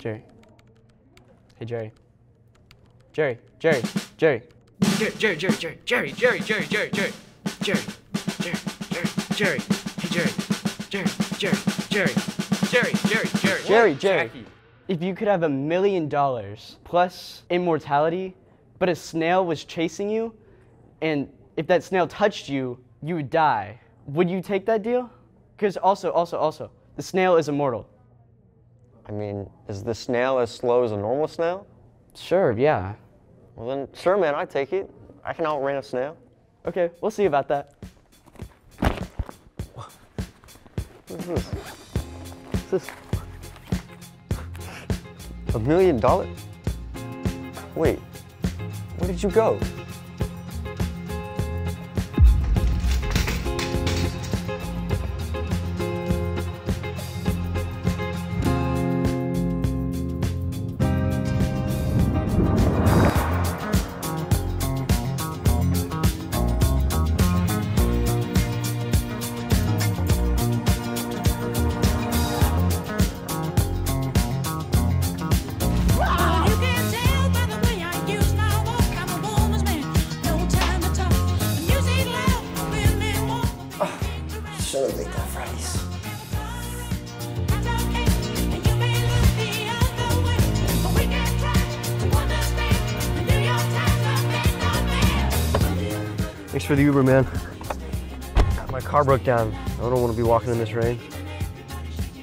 Jerry. Hey, Jerry. Jerry, Jerry, Jerry. Jerry, Jerry, Jerry, Jerry, Jerry, Jerry, Jerry, Jerry, Jerry, Jerry, Jerry, Jerry, Jerry, hey Jerry, Jerry, Jerry, Jerry, Jerry, Jerry, Jerry, Jerry, Jerry. If you could have a million dollars plus immortality, but a snail was chasing you, and if that snail touched you, you would die, would you take that deal? Because also, also, also, the snail is immortal. I mean, is the snail as slow as a normal snail? Sure, yeah. Well then, sure man, I take it. I can outrun a snail. Okay, we'll see about that. What is this? What's this? A million dollars? Wait, where did you go? Are made not man. Thanks for the Uber, man. My car broke down. I don't want to be walking in this rain.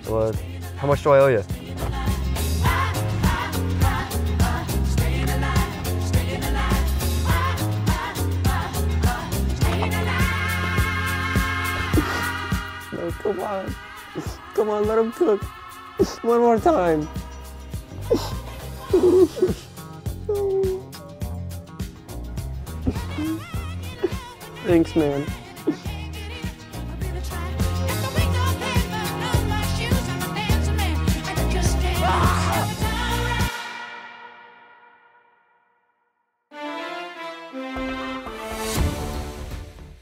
How much do I owe you? Come on. Come on, let him cook. One more time. Thanks, man.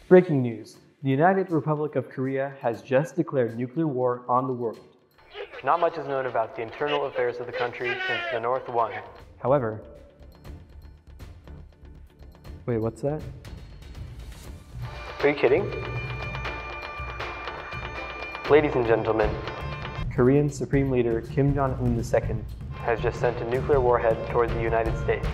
Breaking news. The United Republic of Korea has just declared nuclear war on the world. Not much is known about the internal affairs of the country since the North won. However, wait, what's that? Are you kidding? Ladies and gentlemen, Korean Supreme Leader Kim Jong un II has just sent a nuclear warhead towards the United States.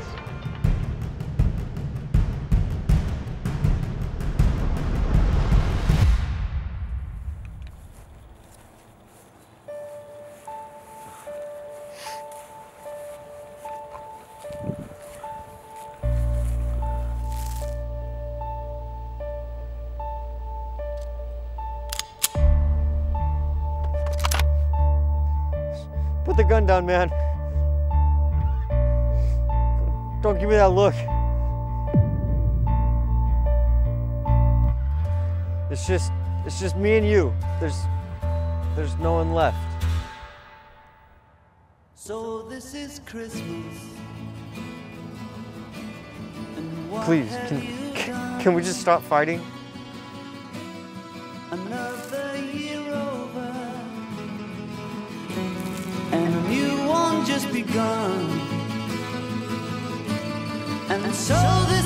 Put the gun down, man. Don't give me that look. It's just, it's just me and you. There's, there's no one left. So this is Christmas. Please, can, can, can we just stop fighting? Another has begun. And so this.